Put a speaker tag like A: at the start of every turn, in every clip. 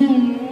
A: Mm-hmm.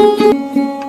A: Música